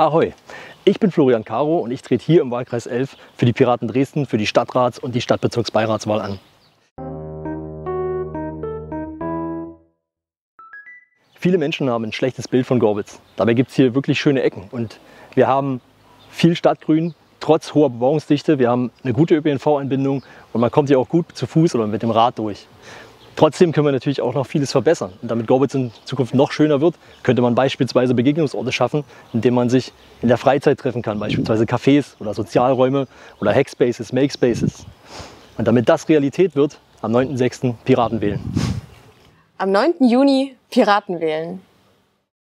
Ahoi, ich bin Florian Caro und ich trete hier im Wahlkreis 11 für die Piraten Dresden für die Stadtrats- und die Stadtbezirksbeiratswahl an. Viele Menschen haben ein schlechtes Bild von Gorbitz. Dabei gibt es hier wirklich schöne Ecken und wir haben viel Stadtgrün, trotz hoher Bebauungsdichte. Wir haben eine gute ÖPNV-Anbindung und man kommt hier auch gut zu Fuß oder mit dem Rad durch. Trotzdem können wir natürlich auch noch vieles verbessern. Und damit Gorbitz in Zukunft noch schöner wird, könnte man beispielsweise Begegnungsorte schaffen, in denen man sich in der Freizeit treffen kann, beispielsweise Cafés oder Sozialräume oder Hackspaces, Makespaces. Und damit das Realität wird, am 9.6. Piraten wählen. Am 9. Juni Piraten wählen.